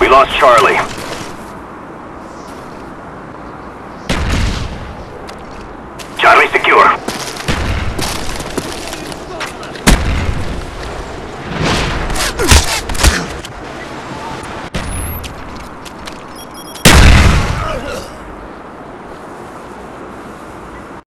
We lost Charlie. Charlie secure.